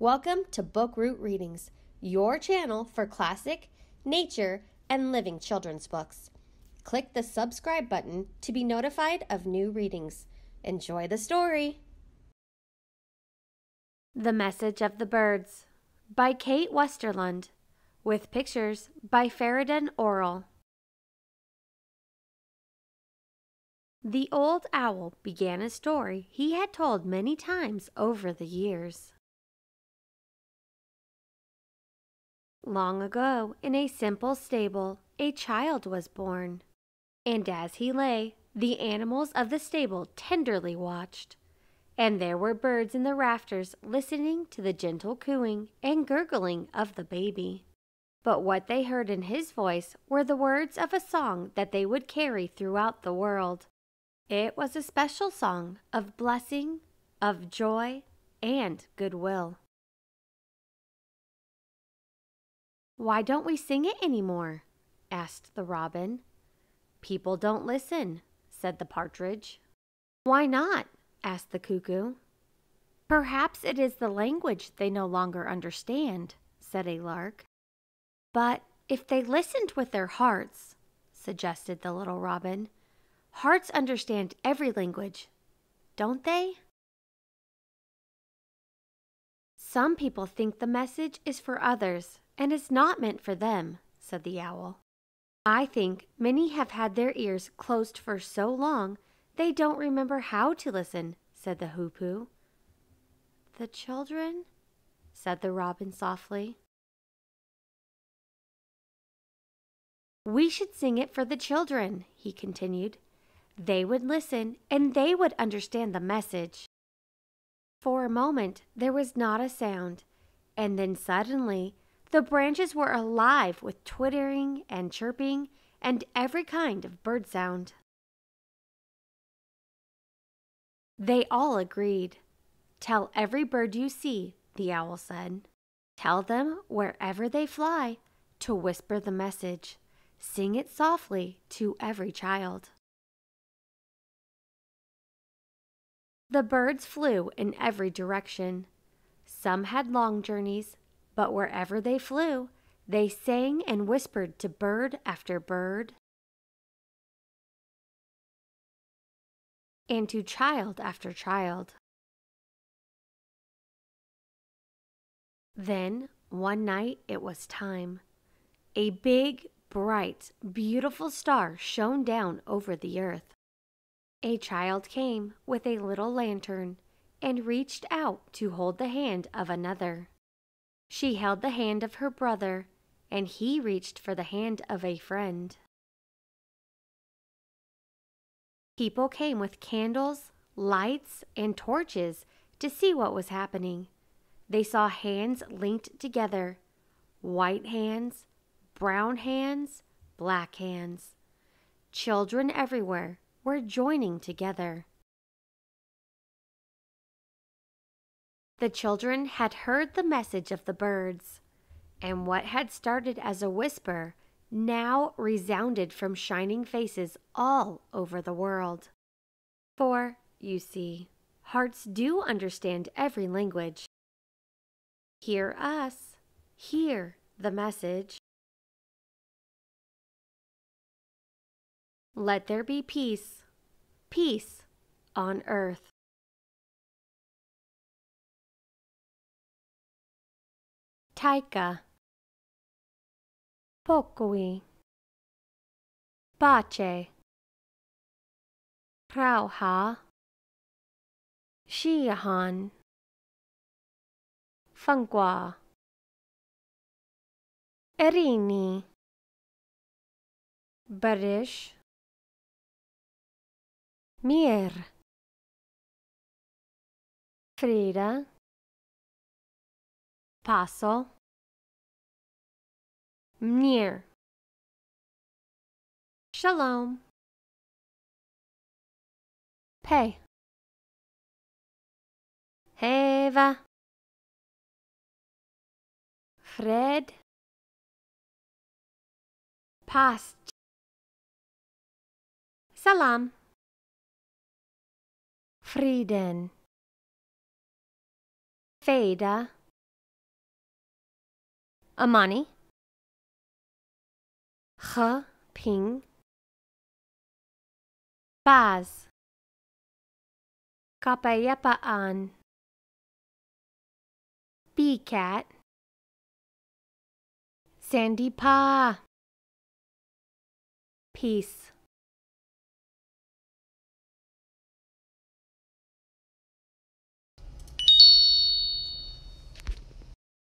Welcome to Bookroot Readings, your channel for classic, nature, and living children's books. Click the subscribe button to be notified of new readings. Enjoy the story. The Message of the Birds by Kate Westerlund, with pictures by Feridun Oral. The old owl began a story he had told many times over the years. Long ago, in a simple stable, a child was born. And as he lay, the animals of the stable tenderly watched. And there were birds in the rafters listening to the gentle cooing and gurgling of the baby. But what they heard in his voice were the words of a song that they would carry throughout the world. It was a special song of blessing, of joy, and goodwill. Why don't we sing it any more? asked the robin. People don't listen, said the partridge. Why not? asked the cuckoo. Perhaps it is the language they no longer understand, said a lark. But if they listened with their hearts, suggested the little robin, hearts understand every language, don't they? Some people think the message is for others and is not meant for them, said the owl. I think many have had their ears closed for so long they don't remember how to listen, said the hoopoe. The children? said the robin softly. We should sing it for the children, he continued. They would listen and they would understand the message. For a moment there was not a sound, and then suddenly the branches were alive with twittering and chirping and every kind of bird sound. They all agreed. Tell every bird you see, the owl said. Tell them wherever they fly to whisper the message. Sing it softly to every child. The birds flew in every direction. Some had long journeys, but wherever they flew, they sang and whispered to bird after bird, and to child after child. Then, one night, it was time. A big, bright, beautiful star shone down over the earth. A child came with a little lantern and reached out to hold the hand of another. She held the hand of her brother, and he reached for the hand of a friend. People came with candles, lights, and torches to see what was happening. They saw hands linked together white hands, brown hands, black hands. Children everywhere were joining together. The children had heard the message of the birds, and what had started as a whisper now resounded from shining faces all over the world. For, you see, hearts do understand every language. Hear us, hear the message. Let there be peace, peace on earth. Taika. Pokui Pace. Rauha. Shiahan Fangua. Erini. Barish. Mir Frida Paso? Near. Shalom. Pay Heva. Fred. Past. Salam. Frieden Feda Amani. H. Ping. Baz. Kapayapaan. B. Cat. Sandy Pa. Peace.